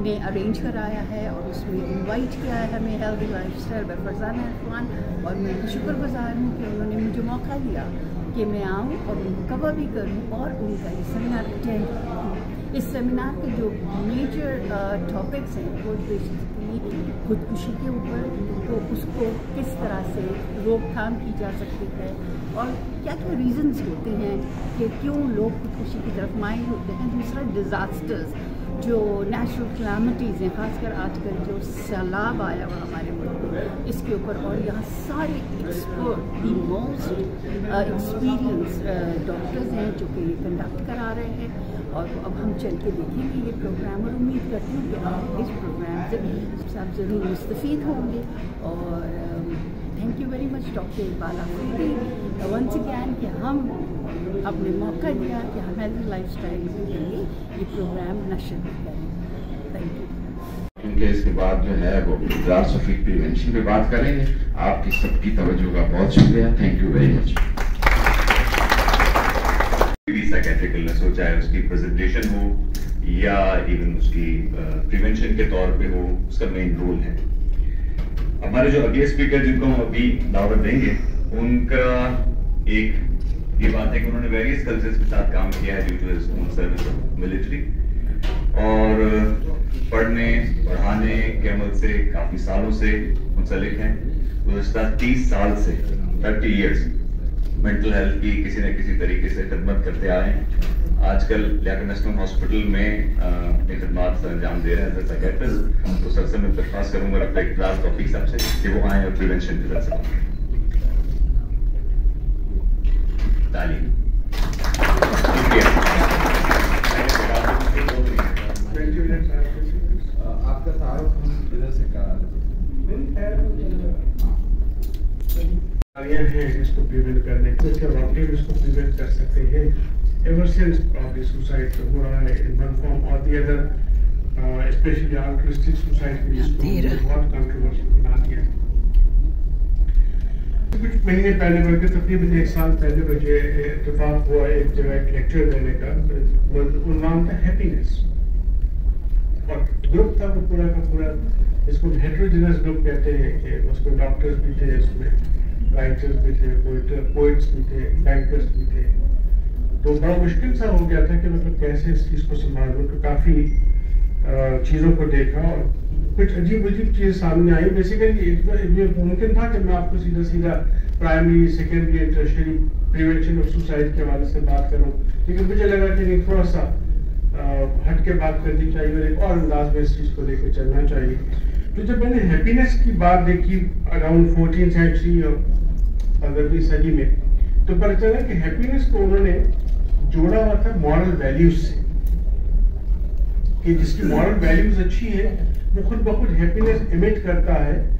نے ارینج کرایا ہے اور اس میں انوائٹ کیا ہے ہمیں healthy lifestyle by Farzana Irfan اور میں شکر گزار ہوں کہ انہوں نے مجھے موقع دیا کہ میں آؤں اور ان کو کور بھی کروں اور ان کا یہ سیمینار اٹینڈ کروں اس سیمینار کے جو میجر ٹاپکس ہیں وہ بیسکلی خودکشی کے اوپر تو اس کو کس طرح سے روک تھام کی جا سکتی ہے اور کیا کیا ریزنس ہوتے ہیں کہ کیوں لوگ خودکشی کی طرف مائل ہوتے ہیں دوسرا ڈیزاسٹرز جو نیچرل کلیمٹیز ہیں، خاص کر آج کل جو سیلاب آیا ہوا ہمارے ملک میں، اس کے اوپر اور یہاں سارے expert the most experience doctors ہیں جو کہ یہ کنڈکٹ کرا رہے ہیں۔ اور اب ہم چل کے دیکھیں گے یہ پروگرام اور امید کرتی ہوں کہ آپ اس پروگرام سے سب ضرور مستفید ہوں گے۔ اور uh, thank you very much doctor Iqbal Afridi once again کہ ہم آپ نے موقع دیا کہ ہم ہیلتھی لائف اسٹائل کے لیے یہ پروگرام نشر کریں تھینک یو کیونکہ اس کے بعد جو ہے وہ فلاسفی پریونشن پہ بات کریں گے آپ کی سب کی توجہ کا بہت شکریہ thank you very much psychiatric illness ہو چاہے اس کی پریزنٹیشن ہو یا ایون اس کی پریونشن کے طور پہ ہو اس کا مین رول ہے ہمارے جو اگلے اسپیکر جن کو ہم ابھی دعوت دیں گے، ان کا ایک یہ بات ہے کہ انہوں نے ویریس کلچرز کے ساتھ کام کیا ہے due to his own service military اور پڑھنے، پڑھانے کے عمل سے، کافی سالوں سے منسلک ہیں۔ گزشتہ تیس سال سے تھرٹی ایئرس مینٹل ہیلتھ کی کسی نہ کسی طریقے سے خدمت کرتے آئے ہیں۔ آج کل لیاقت نیشنل ہاسپٹل میں اپنی خدمات انجام دے رہے ہیں سر سیکٹرز تو سر سے میں درخواست کروں گا اپنا اقتدار توفیق صاحب سے کہ وہ آئیں اور پریونشن کی سے۔ تعلیم۔ آپ کا تعارف ہم ادھر سے کرا ہیں۔ اس کو پریونٹ کرنے کے اس کو پریونٹ کر سکتے ہیں۔ ایور سنس پرابلی سوسائڈ ہو رہا ہے ان ون فارم اور the other especially altruistic suicide میں اس کو بہت کنٹروورسی بنا دیا کچھ مہینے پہلے بلکہ تقریباً ایک سال پہلے مجھے اتفاق ہوا ایک جگہ ایک لیکچر دینے کا عنوان تھا ہیپینس اور گروپ تھا وہ پورا کا پورا اس کو ہیٹروجنس گروپ کہتے ہیں کہ اس میں ڈاکٹرز بھی تھے اس میں رائٹرز بھی تھے پوئٹس بھی تھے بینکرز بھی تھے تو بڑا مشکل سا ہو گیا تھا کہ مطلب کیسے اس چیز کو سنبھالوں تو کافی چیزوں کو دیکھا اور کچھ عجیب عجیب چیز سامنے آئی بیسیکلی یہ ممکن تھا کہ میں آپ کو سیدھا سیدھا primary secondary and tertiary prevention of suicide کے حوالے سے بات کروں۔ لیکن مجھے لگا کہ نہیں، تھوڑا سا ہٹ کے بات کرنی چاہیے اور ایک اور انداز میں اس چیز کو لے کے چلنا چاہیے۔ تو جب میں نے ہیپینس کی بات دیکھی اراؤنڈ فورٹین سینچری اور پندرہویں صدی میں، تو پتہ چلا کہ ہیپینس کو انہوں نے جوڑا ہوا تھا مورل ویلیوز سے۔ کہ جس کی مورل ویلیوز اچھی ہے، وہ خود بخود ہیپینس امیٹ کرتا ہے۔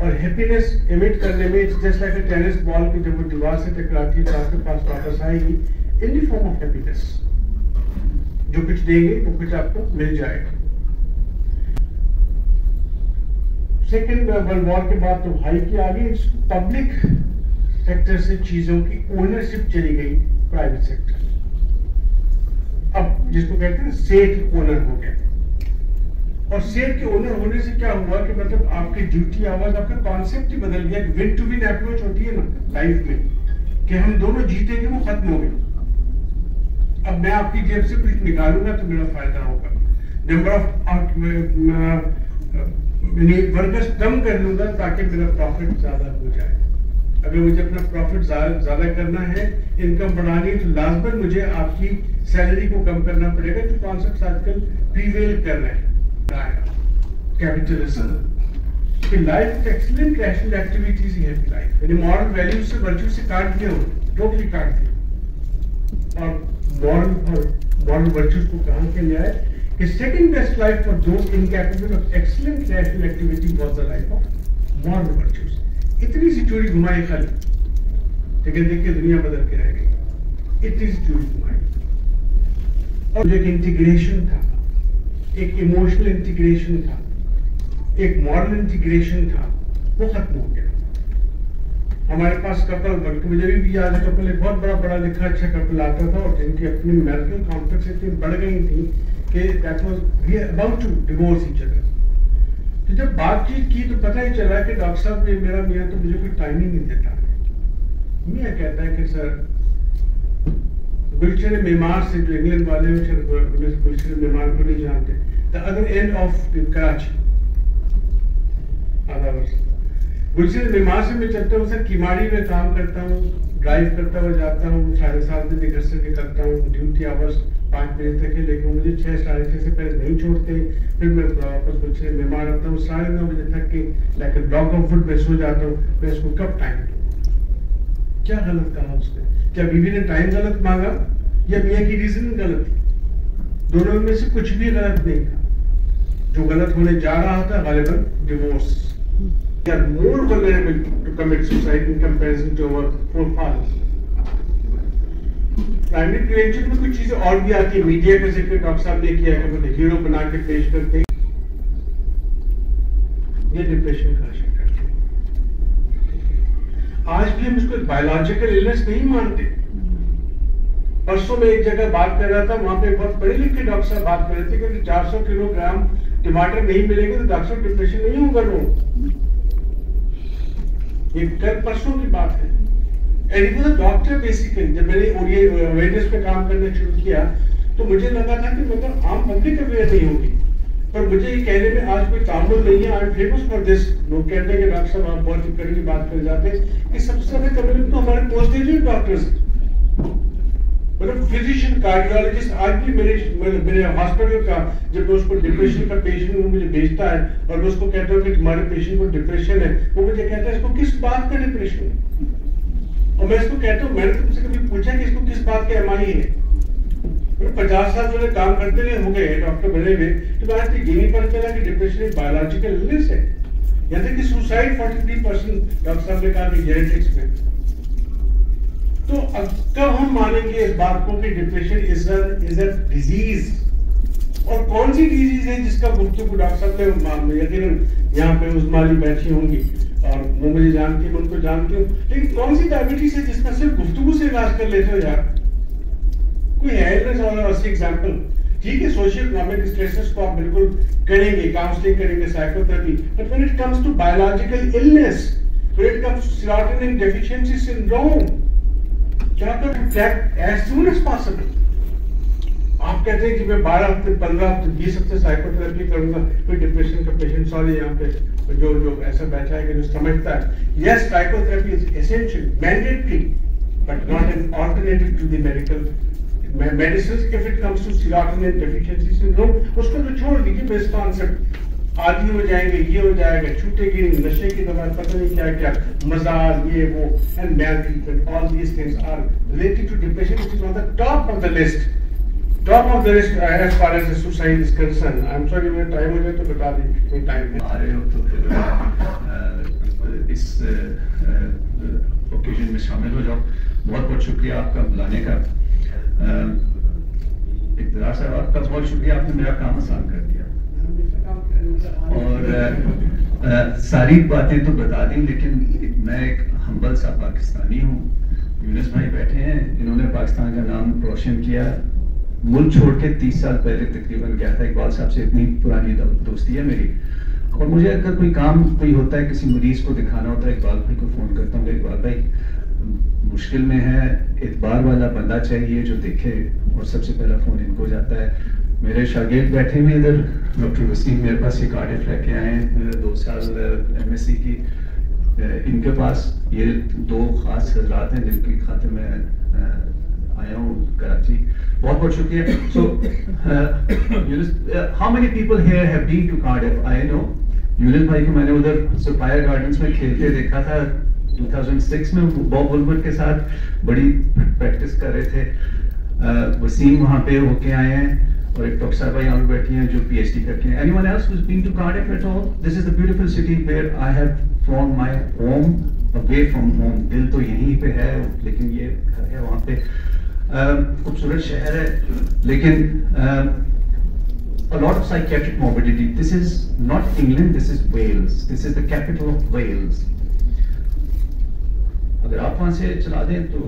اور ہیپینس امیٹ کرنے میں جیسا کہ ٹینس بال کی جب وہ دیوار سے ٹکراتی ہے تو آپ کے پاس واپس آئے گی in the form of happiness جو کچھ دیں گے، وہ کچھ آپ کو مل جائے گا۔ سیکنڈ ورلڈ وار کے بعد تو ہائی کی آگے پبلک سیکٹر سے چیزوں کی اونرشپ چلی گئی پرائیویٹ سیکٹر اب جس کو کہتے ہیں سیٹ اونر ہو گیا اور سیٹ کے اونر ہونے سے کیا ہوا کہ مطلب آپ کی ڈیوٹی آواز، آپ کا کانسیپٹ ہی بدل گیا کہ ون ٹو ون اپروچ ہوتی ہے نا لائف میں، کہ ہم دونوں جیتے گے، وہ ختم ہو گئے۔ اب میں آپ کی جیب سے کچھ نکالوں گا تو میرا فائدہ ہوگا۔ نمبر آف ورکرس کم کر لوں گا تاکہ میرا پروفٹ زیادہ ہو جائے۔ اگر مجھے اپنا پروفٹ زیادہ کرنا ہے انکم بڑھانی ہے تو لازمن مجھے آپ کی سیلری کو کم کرنا پڑے گا جو کانسیپٹ آج کل پریویل کر رہے ہیں کیپیٹلزم کہ لائف ایکسلنٹ ریشنل ایکٹیویٹیز ہی ہے لائف یعنی مورل ویلیوز سے ورچو سے کاٹ دیا ہو ٹوٹلی کاٹ دیا اور مورل اور مورل ورچوز کو کہاں کے لے آئے کہ second best life for those incapable of excellent rational activity was the life of moral virtues اتنی سی چوری گھمائی خالی لیکن دیکھیں دنیا بدل کے رہ گئی۔ اتنی سی چوری گھمائی۔ اور ایک انٹیگریشن تھا۔ ایک ایموشنل انٹیگریشن تھا۔ ایک مورل انٹیگریشن تھا۔ وہ ختم ہو گیا۔ ہمارے پاس کپل بلکہ مجھے بھی یاد ہے کپل ایک بہت بڑا بڑا لکھا اچھا کپل آتا تھا اور جن کی اپنی میرکل کانفلکس اتنی بڑھ گئی تھی کہ that was, we are about to divorce each other. تو جب بات چیت کی تو پتہ ہی چلا کہ ڈاکٹر صاحب یہ میرا میاں تو مجھے کوئی ٹائم ہی نہیں دیتا۔ میاں کہتا ہے کہ سر گلچر میمار سے جو انگلینڈ والے ہیں شاید گلشن معمار کو نہیں جانتے۔ دا اگر اینڈ آف کراچی آدھا گلشن معمار سے میں چلتا ہوں، سر کیماڑی میں کام کرتا ہوں۔ ڈرائیو کرتا ہوا جاتا ہوں ساڑھے سات بجے گھر سے نکلتا ہوں ڈیوٹی آورس پانچ بجے تک ہے لیکن مجھے چھ ساڑھے چھ سے پہلے نہیں چھوڑتے پھر میں واپس کچھ بیمار رہتا ہوں ساڑھے نو بجے تک کے لیکن ڈاک آف فوڈ میں سو جاتا ہوں میں اس کو کب ٹائم دوں کیا غلط کہا اس نے کیا بیوی نے ٹائم غلط مانگا یا میاں کی ریزن غلط تھی دونوں میں سے کچھ بھی غلط نہیں تھا جو غلط ہونے جا رہا تھا غالباً divorce They are more vulnerable to commit suicide in comparison to our forefathers. Primary prevention میں کچھ چیزیں اور بھی آتی ہیں میڈیا کا ذکر ڈاکٹر صاحب نے کیا کہ وہ ہیرو بنا کے پیش کرتے ہیں یہ ڈپریشن کا شکر کرتے ہیں آج بھی ہم اس کو بایولوجیکل النس نہیں مانتے پرسوں میں ایک جگہ بات کر رہا تھا وہاں پہ بہت پڑھے لکھے ڈاکٹر صاحب بات کر رہے تھے کہ چار سو کلو گرام ٹماٹر نہیں ملیں گے تو ڈاکٹر صاحب ڈپریشن نہیں ہوگا لوگ یہ کل پرسوں کی بات ہے۔ ڈاکٹر بیسیکلی جب میں نے اور یہ اویئرنیس پہ کام کرنا شروع کیا، تو مجھے لگا تھا کہ مطلب عام پبلک اویئر نہیں ہوگی۔ پر مجھے یہ کہنے میں آج کوئی تعمل نہیں ہے۔ آئی فیمس فار دس لوگ کہتے ہیں کہ ڈاکٹر صاحب آپ بہت ہی کرنے کی بات کر جاتے ہیں کہ سب سے زیادہ کمیونٹی کو ہمارے پوسٹ گریجویٹ ڈاکٹرز۔ ہیں مطلب فزیشین کارڈیالوجسٹ آج بھی میرے میرے ہاسپٹل کا جب میں اس کو ڈپریشن کا پیشنٹ وہ مجھے بھیجتا ہے اور میں اس کو کہتا ہوں کہ تمہارے پیشنٹ کو ڈپریشن ہے، وہ مجھے کہتا ہے اس کو کس بات کا ڈپریشن ہے؟ اور میں اس کو کہتا ہوں، میں نے تم سے کبھی پوچھا کہ اس کو کس بات کا ایم آئی ہے؟ پچاس سال جو کام کرتے ہوئے ہو گئے ڈاکٹر بنے ہوئے تو میں آج تک یہ نہیں پتا چلا کہ ڈپریشن ایک بایولوجیکل النس ہے۔ یعنی کہ suicide forty three percent doctor صاحب نے کہا کہ جینیٹکس میں۔ تو کب ہم مانیں گے اس بات کو کہ ڈپریشن از اے ڈیزیز اور کون سی ڈیزیز ہے جس کا گفتگو ڈاکٹر صاحب نے یقیناً یہاں پہ عثمانی بیٹھی ہوں گی اور وہ مجھے جانتی ہوں ان کو جانتی ہوں۔ لیکن کون سی ڈائبٹیز ہے جس کا صرف گفتگو سے علاج کر لیتے ہو یار؟ کوئی ہے ایسی ایگزامپل ٹھیک ہے سوشل اکنامک اسٹریسز کو آپ بالکل کریں گے کاؤنسلنگ کریں گے psychotherapy but when it comes to biological illness when it comes to serotonin syndrome چاہتا ہوں in fact as soon as possible آپ کہتے ہیں کہ میں بارہ ہفتے پندرہ ہفتے بیس ہفتے سائیکو تھراپی کروں گا کوئی ڈپریشن کا پیشنٹ سارے یہاں پہ جو جو ایسا بیٹھا ہے کہ جو سمجھتا ہے yes psychotherapy is essential mandatory but not an alternative to the medical medicines کے it comes to serotonin deficiency syndrome اس کو تو چھوڑ دیجیے بیس کانسیپٹ آدمی ہو جائیں گے، یہ ہو جائے گا، چھوٹے گی، نشے کی طرح پتہ نہیں کیا کیا مزاج، یہ وہ and multi treatment all these things are related to depression which is on the top of the list top of the list as far as suicide is concern I am sorry میرا time ہو جائے تو بتا دیں کوئی time نہیں آ رہے ہو تو پھر اس اوکیزن میں شامل ہو جاؤ بہت بہت شکریہ آپ کا بلانے کا اقتدار صاحب آپ کا بہت شکریہ آپ نے میرا کام آسان کر دیا اور ساری باتیں تو بتا دیں، لیکن میں ایک ہمبل سا پاکستانی ہوں۔ یونس بھائی بیٹھے ہیں، انہوں نے پاکستان کا نام روشن کیا۔ ملک چھوڑ کے تیس سال پہلے تقریباً گیا تھا، اقبال صاحب سے، اتنی پرانی دوستی ہے میری۔ اور مجھے اگر کوئی کام کوئی ہوتا ہے، کسی مریض کو دکھانا ہوتا ہے، اقبال بھائی کو فون کرتا ہوں، اقبال بھائی، مشکل میں ہے اعتبار والا بندہ چاہیے جو دیکھے، اور سب سے پہلا فون ان کو جاتا ہے۔ میرے شاگرد بیٹھے ہوئے ادھر۔ ڈاکٹر وسیم میرے پاس یہ کارڈ لے کے آئے ہیں۔ دو سال ایم ایس سی کی uh, ان کے پاس یہ دو خاص حضرات ہیں جن کی خاطر میں uh, آیا ہوں کراچی۔ بہت بہت شکریہ۔ So how many people here have been to Cardiff I know Yunus بھائی کو میں نے ادھر سپایا گارڈنس میں کھیلتے دیکھا تھا۔ 2006 میں باب ولبر کے ساتھ بڑی پریکٹس کر رہے تھے۔ uh, وسیم وہاں پہ ہو کے آئے ہیں۔ اور ایک ڈاکٹر صاحبہ یہاں بھی بیٹھی ہیں جو پی ایچ ڈی کرتی ہیں۔ Anyone else who's been to Cardiff at all this is the beautiful city where I have from my home away from home دل تو یہیں پہ ہے، لیکن یہ گھر ہے وہاں پہ۔ خوبصورت شہر ہے۔ لیکن lot of psychiatric mobility this is not England this is Wales this is the capital of Wales اگر آپ وہاں سے چلا دیں تو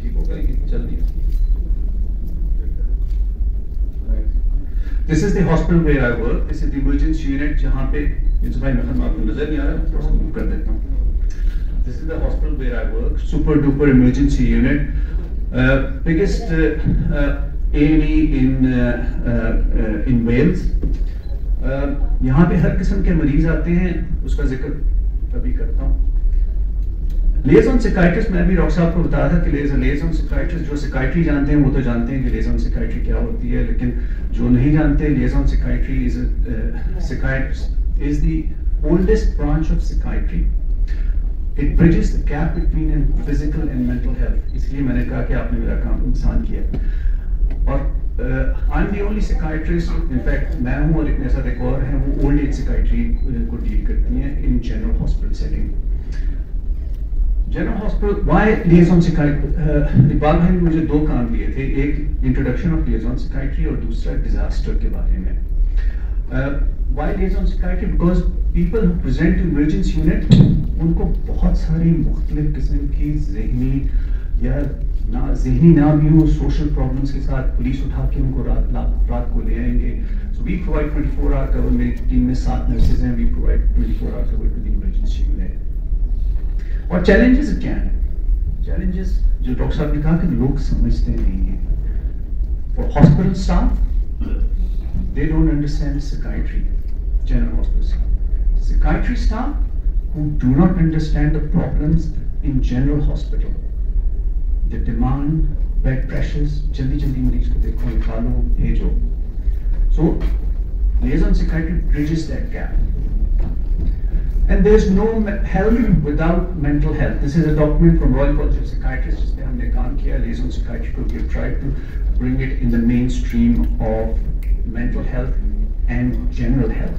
ٹھیک ہوگا لیکن چل نہیں ہوگی this is the hospital where I work this is the emergency unit جہاں پہ انتظامی محکمہ آپ کو نظر نہیں آ رہا تھوڑا سا موو کر دیتا ہوں this is the hospital where I work super duper emergency unit biggest a in Wales یہاں پہ ہر قسم کے مریض آتے ہیں اس کا ذکر ابھی کرتا ہوں لیزون سکائٹرس میں ابھی ڈاکٹر صاحب کو بتایا تھا کہ لیزون سکائٹرس جو سکائٹری جانتے ہیں وہ تو جانتے ہیں کہ لیزون سکائٹری کیا ہوتی ہے لیکن جو نہیں جانتے liaison psychiatry is is the oldest branch of psychiatry it bridges the gap between physical and mental health اس لیے میں نے کہا کہ آپ نے میرا کام انسان کیا اور I am the only psychiatrist in fact میں ہوں اور ایک ایسا ایک اور ہے وہ اولڈ ایج سکائٹری کو ڈیل کرتی ہیں in general hospital setting general hospital why liaison Iqbal بھائی نے مجھے دو کام دیے تھے ایک انٹروڈکشن آف لیزون سکائٹری اور دوسرا ڈیزاسٹر کے بارے میں why liaison psychiatry because people who present emergency unit ان کو بہت ساری مختلف قسم کی ذہنی یا نہ ذہنی نہ بھی ہو سوشل پرابلمس کے ساتھ پولیس اٹھا کے ان کو رات رات کو لے آئیں گے so we provide twenty four hour cover میری ٹیم میں سات نرسز ہیں we provide twenty four hour cover to the emergency unit اور چیلنجز کیا ہیں چیلنجز جو ڈاکٹر صاحب نے کہا کہ لوگ سمجھتے نہیں ہیں for hospital staff they don't understand psychiatry general hospital staff psychiatry staff who do not understand the problems in general hospital. The demand, bed pressures, جلدی جلدی مریض کو دیکھو نکالو بھیجو. So, liaison psychiatry bridges that gap. And there's no health without mental health. This is a document from Royal College of Psychiatrists, they can't care. Liaison Psychiatry Group. We've tried to bring it in the mainstream of mental health and general health.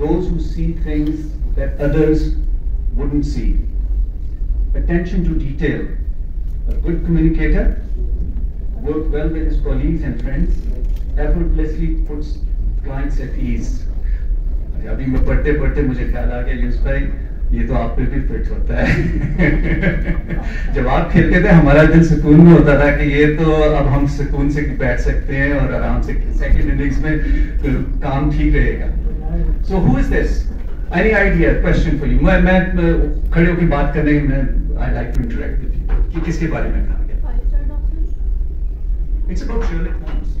those who see things that others wouldn't see attention to detail a good communicator work well with his colleagues and friends effortlessly puts clients at ease. ابھی میں پڑھتے پڑھتے مجھے خیال آ گیا یوس بھائی یہ تو آپ پہ بھی فٹ ہوتا ہے جب آپ کھیلتے تھے ہمارا دل سکون میں ہوتا تھا کہ یہ تو اب ہم سکون سے بیٹھ سکتے ہیں اور آرام سے سیکنڈ اننگس میں کام ٹھیک رہے گا so who is this any idea question for you میں کھڑے ہو کے بات کرنے میں I like to interact with you کہ کس کے بارے میں کہا گیا it's about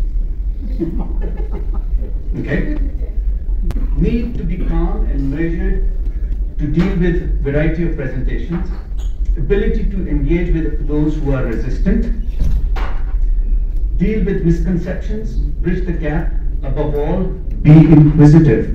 okay? Need to be calm and measured to deal with variety of presentations, ability to engage with those who are resistant, deal with misconceptions, bridge the gap, above all, be inquisitive.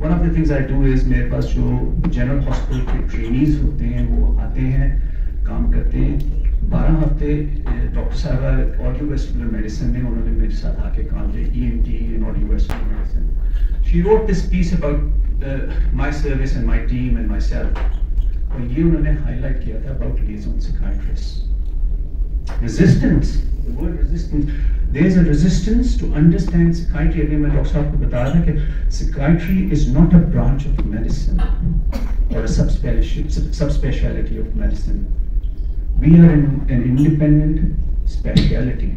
one of the things I do is میرے پاس جو general hospital کے trainees ہوتے ہیں، وہ آتے ہیں، کام کرتے ہیں۔ بارہ ہفتے ڈاکٹر صاحب آڈیو ویسٹرن میڈیسن میں، انہوں نے میرے ساتھ آ کے کام کیا E M T in audio western medicine she wrote this piece about my service and my team and myself اور یہ انہوں نے ہائی لائٹ کیا تھا about liaison psychiatrists resistance the word resistance there is a resistance to understand psychiatry ابھی میں doctor صاحب کو بتا رہا کہ psychiatry is not a branch of medicine or a subspeciality of medicine we are in an independent speciality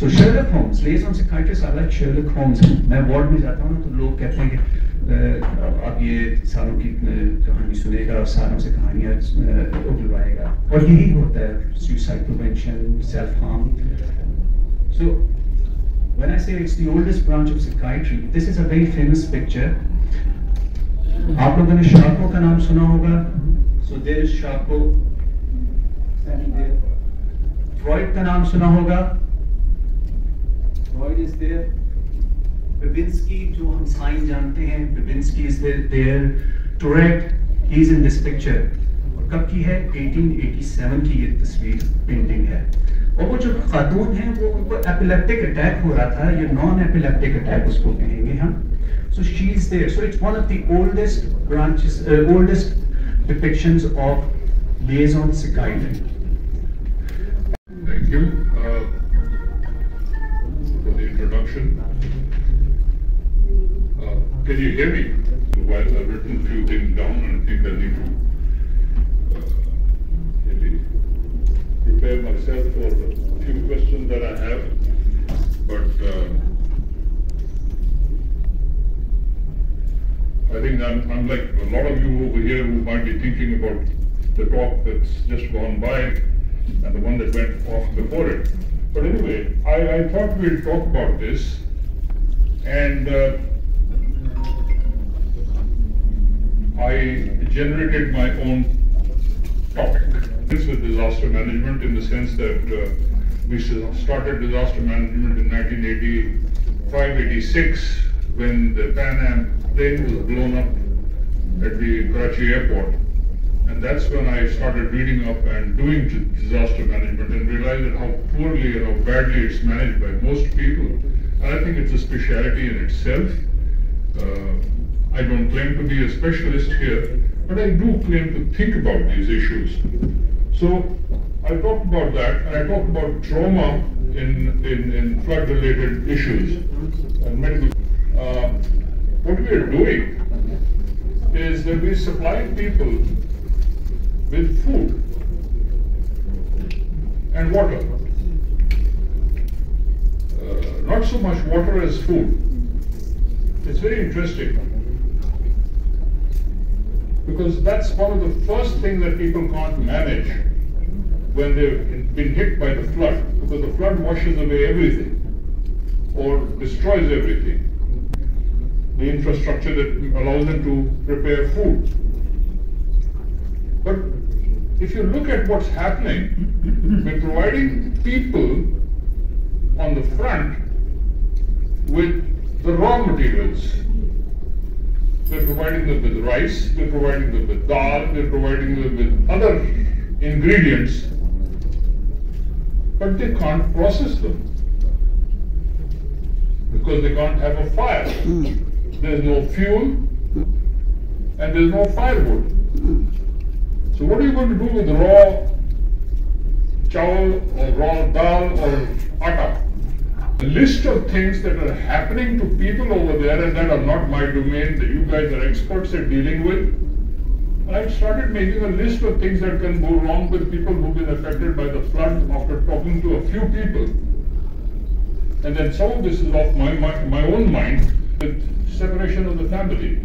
so Sherlock Holmes liaison psychiatrist I like Sherlock Holmes میں ward میں جاتا ہوں تو لوگ کہتے ہیں کہ اب یہ سالوں کی کہانی سنے گا اور سالوں سے کہانیاں اگلوائے گا۔ اور یہی ہوتا ہے suicide prevention self harm so when I say it's the oldest branch of psychiatry, this is a very famous picture. آپ لوگوں نے شارکو کا نام سنا ہوگا۔ سو دیر از شارکو فرائڈ کا نام سنا ہوگا۔ فرائڈ از دیر Babinski جو ہم سائن جانتے ہیں Babinski is there, there. Tourette, he's in this picture. اور کب کی ہے؟ ایٹین ایٹی سیون کی یہ تصویر پینٹنگ ہے۔ اور وہ جو خاتون ہیں وہ ان کو ایپیلیپٹک اٹیک ہو رہا تھا۔ یہ نان ایپیلیپٹک اٹیک اس کو کہیں گے ہم۔ So she is there so it's one of the oldest branches oldest depictions of liaison scaling Thank you. Uh, for the introduction. Can you hear me? While I've written a few things down and I think I need to uh, maybe prepare myself for a few questions that I have. But uh, I think I'm, I'm like a lot of you over here who might be thinking about the talk that's just gone by and the one that went off before it. But anyway, I, I thought we'd talk about this. And uh, I generated my own topic. This is disaster management in the sense that uh, we started disaster management in 1985 86 when the Pan Am plane was blown up at the Karachi airport. And that's when I started reading up and doing disaster management and realized how poorly and how badly it's managed by most people. And I think it's a speciality in itself. Uh, I don't claim to be a specialist here, but I do claim to think about these issues. So I talked about that, and I talked about trauma in, in, in flood-related issues and medical. Uh, what we are doing is that we supply people with food and water. Uh, not so much water as food. It's very interesting. Because that's one of the first things that people can't manage when they've been hit by the flood. Because the flood washes away everything or destroys everything. The infrastructure that allows them to prepare food. But if you look at what's happening, we're providing people on the front with the raw materials. We're providing them with rice, we're providing them with dal, we're providing them with other ingredients, but they can't process them because they can't have a fire. Hmm. There's no fuel and there's no firewood. So what are you going to do with raw chawal or raw dal or atta? The list of things that are happening to people over there and that are not my domain, that you guys are experts at dealing with, I started making a list of things that can go wrong with people who've been affected by the flood after talking to a few people. And then some of this is off my, my, my own mind, the separation of the family.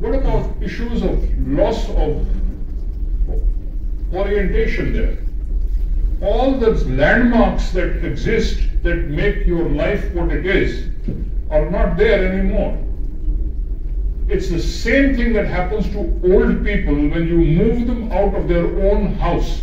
What about issues of loss of orientation there. All those landmarks that exist that make your life what it is are not there anymore. It's the same thing that happens to old people when you move them out of their own house.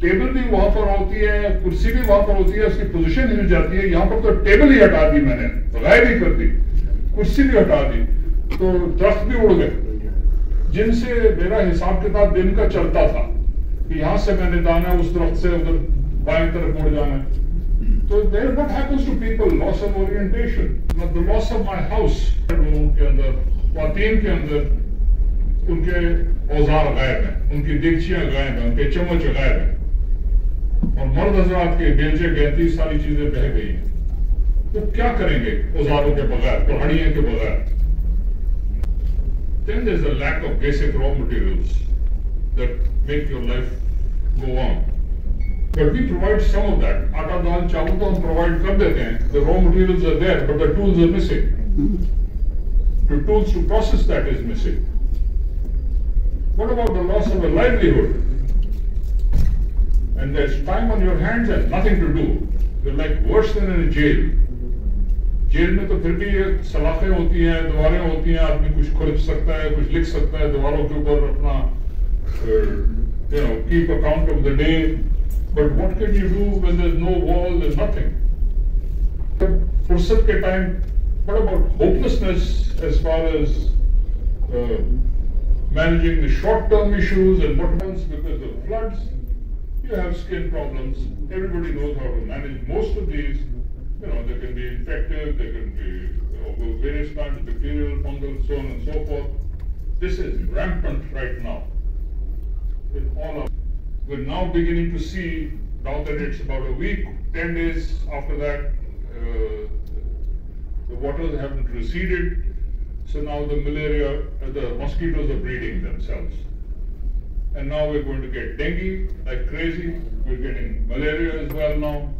Table بھی وہاں پر ہوتی ہے، کرسی بھی وہاں پر ہوتی ہے، اس کی پوزیشن ہل جاتی ہے۔ یہاں پر تو ٹیبل ہی ہٹا دی میں نے غائب ہی کر دی۔ کرسی بھی ہٹا دی۔ تو درخت بھی اڑ گئے۔ جن سے میرا حساب کتاب دن کا چلتا تھا کہ یہاں سے میں نے جانا ہے اس درخت سے ادھر بائیں طرف مڑ جانا ہے۔ تو there what happens to people loss of orientation loss of my house لوگوں کے اندر، خواتین کے اندر ان کے اوزار غائب ہیں۔ ان کی دیگچیاں غائب ہیں، ان کے چمچ غائب ہیں۔ اور مرد حضرات کے بیچے گہتی ساری چیزیں بہ گئی ہیں تو کیا کریں گے اوزاروں کے بغیر کہانیاں کے بغیر then there's a lack of basic raw materials that make your life go on. But we provide some of that. Ata daan chawal to hum provide kar dete hain. The raw materials are there, but the tools are missing. The tools to process that is missing. What about the loss of a livelihood? And there's time on your hands and nothing to do. You're like worse than in a jail. Jail میں تو پھر بھی یہ سلاخیں ہوتی ہیں دیواریں ہوتی ہیں آدمی کچھ کھرچ سکتا ہے کچھ لکھ سکتا ہے دیواروں کے اوپر اپنا you know, keep account of the day. But what can you do when there's no wall, there's nothing? Fursat ke time, what about hopelessness as far as uh, managing the short-term issues and what happens because of floods? You have skin problems. Everybody knows how to manage most of these. You know, they can be infective, they can be you know, various kinds of bacterial, fungal, so on and so forth. This is rampant right now in all of. We're now beginning to see, now that it's about a week, 10 days after that, uh, the waters haven't receded. So now the malaria, uh, the mosquitoes are breeding themselves. And now we're going to get dengue like crazy. We're getting malaria as well now.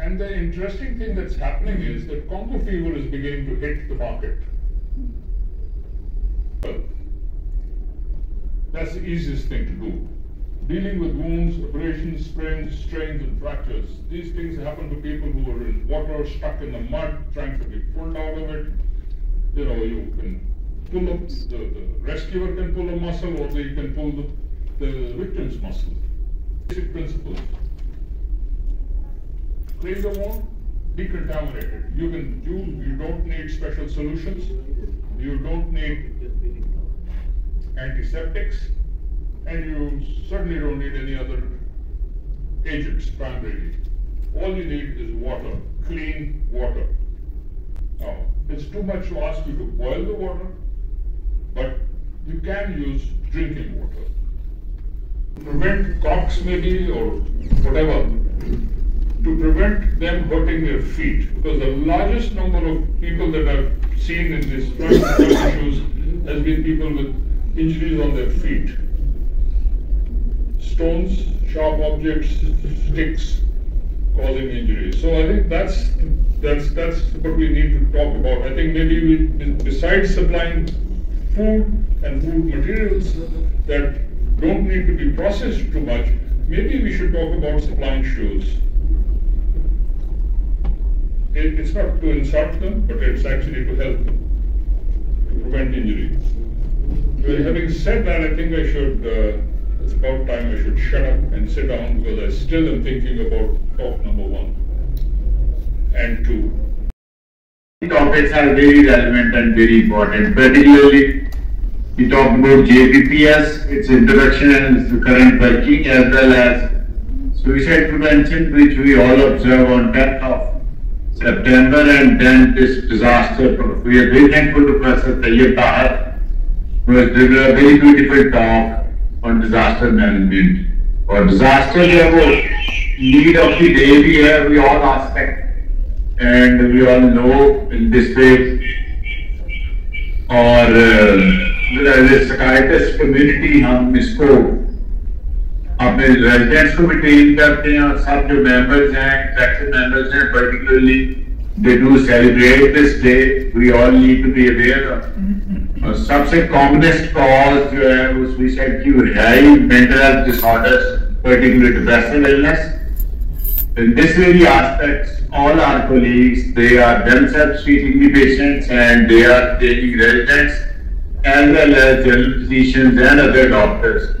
And the interesting thing that's happening is that Congo fever is beginning to hit the market. That's the easiest thing to do. Dealing with wounds, abrasions, sprains, strains, and fractures. These things happen to people who are in water, stuck in the mud, trying to be pulled out of it. You know, you can pull up, the, the rescuer can pull a muscle, or they can pull the, the victim's muscle. Basic principles. Clean the wound, decontaminate it. You can do, you don't need special solutions. You don't need antiseptics, and you certainly don't need any other agents primarily. All you need is water, clean water. Now, it's too much to ask you to boil the water, but you can use drinking water. To prevent cocks maybe or whatever, to prevent them hurting their feet, because the largest number of people that I've seen in these issues has been people with injuries on their feet. Stones, sharp objects, sticks causing injuries. So I think that's that's that's what we need to talk about. I think maybe we, besides supplying food and food materials that don't need to be processed too much, maybe we should talk about supplying shoes. It, it's not to insult them, but it's actually to help them, to prevent injury. Well, having said that, I think I should, uh, it's about time I should shut up and sit down because I still am thinking about talk number one and two topics are very relevant and very important. Particularly, we talked about JPPS, its introduction and its current working, as well as suicide prevention, which we all observe on 10th of September, and then this disaster. We are very thankful to Professor Tayyip Tahar, who has delivered a very beautiful talk on disaster management. For disaster level, need of the day, we have we all aspects and we all know this اور psychiatrist community ہم اس کو اپنے residents کو بھی train کرتے ہیں سب جو members ہیں ایگزیکٹو ممبرز ہیں particularly they do celebrate this day we all need to be aware سب سے کامنسٹ کاز جو ہے وہ سوئسائڈ کی رہائی mental health disorder particular depression illness this very aspects all our colleagues, they are themselves treating the patients and they are taking residents as well as general physicians and other doctors.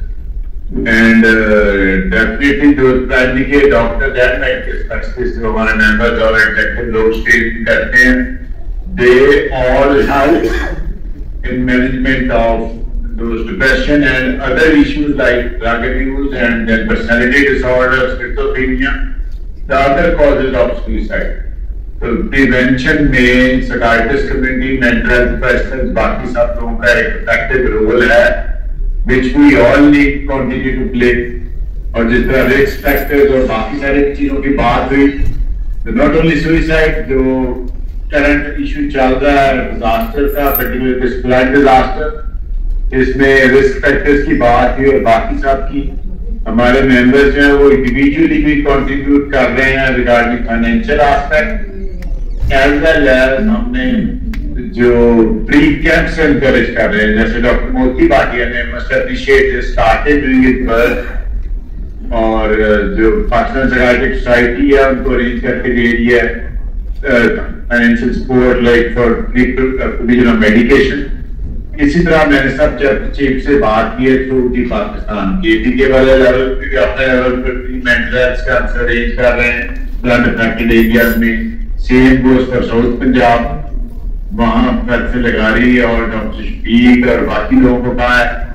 And uh, definitely those primary doctors and medical specialists who are members of infected low state contain, they all help in management of those depression and other issues like drug abuse and personality disorders, schizophrenia the other causes of suicide. تو prevention میں psychiatrist community mental health professional باقی سب لوگوں کا ایک active role ہے which we all need continue to play اور جس طرح رسک فیکٹرز اور باقی سارے چیزوں کی بات ہوئی تو ناٹ اونلی سوئسائڈ جو کرنٹ ایشو چل رہا ہے ڈیزاسٹر کا پرٹیکولر ڈیزاسٹر اس میں رسک فیکٹرز کی بات ہوئی اور باقی سب کی ہمارے ممبرز جو ہیں وہ انڈیویجولی بھی کانٹریبیوٹ کر رہے ہیں regarding financial aspect as well as ہم نے جو پری کیمپس انکریج کر رہے ہیں، جیسے ڈاکٹر موتی بھاٹیا نے must appreciate started doing it birth اور جو پاکستان سیکارٹک سوسائٹی ہے، ان کو ارینج کر کے دے دیا ہے financial support like for medication اسی طرح میں نے سب چیف سے بات کی ہے تھرو ٹی پاکستان کی۔ ایٹی کے والے لیول پہ بھی اپنے لیول پہ بھی مینٹلرس کا ارینج کر رہے ہیں۔ بلڈ افیکٹڈ ایریاز میں سیم گوز پر سعود پنجاب وہاں فیلسے لگا رہی ہے اور ڈاکٹر جی شفیق اور باقی لوگوں کو پایا ہے۔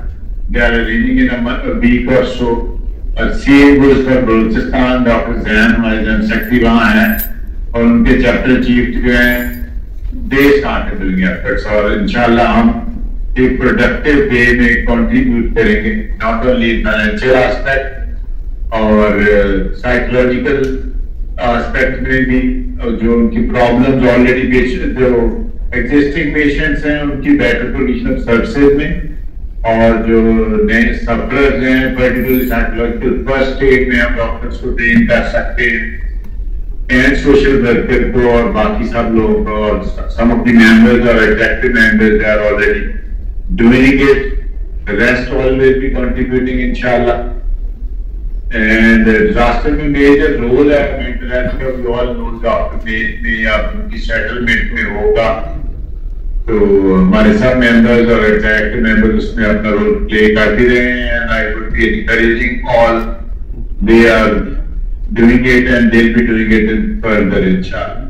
They are arranging in number week اور سو اور سیم گوز پر بلوچستان ڈاکٹر زین ہمارے جن سکتی وہاں ہیں۔ اور ان کے چپٹر چیف جو ہیں دے اسٹارٹ بلنگی ایفرٹس اور انشاءاللہ ہم پروڈکٹیو وے میں کانٹریبیوٹ کریں گے. ناٹ اونلی فائنینشیل آسپیکٹ اور uh, سائیکولوجیکل آسپیکٹ میں بھی جو ان کی پرابلمز آلریڈی پیشنٹ جو ایگزسٹنگ پیشنٹس ہیں، ان کی بیٹر کنڈیشن آف سروسز میں، اور جو نئے سفرز ہیں پرٹیکولر سائیکولوجیکل فرسٹ ایڈ میں ہم ڈاکٹرس کو ٹرین کر سکتے ہیں اینڈ سوشل ورکر کو اور باقی سب لوگ اور سم اپنی ممبرز اور ایگزیکٹو ممبرز آر آلریڈی ڈومینیکیٹ ریسٹ آلویز بی کنٹریبیوٹنگ انشاءاللہ اینڈ ڈیزاسٹر میں میجر رول ہے international we all knows aftermath میں یا ان کی سیٹلمنٹ میں ہوگا تو ہمارے سب ممبرز اور ایگزیکٹ ممبر اس میں اپنا رول پلے کرتے رہے ہیں and I would be encouraging all they are doing it and they be doing it further انشاءاللہ